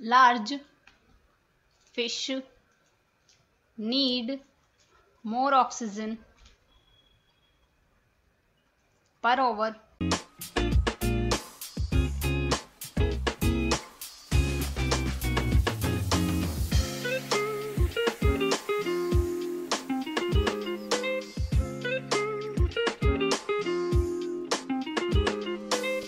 large fish need more oxygen per hour.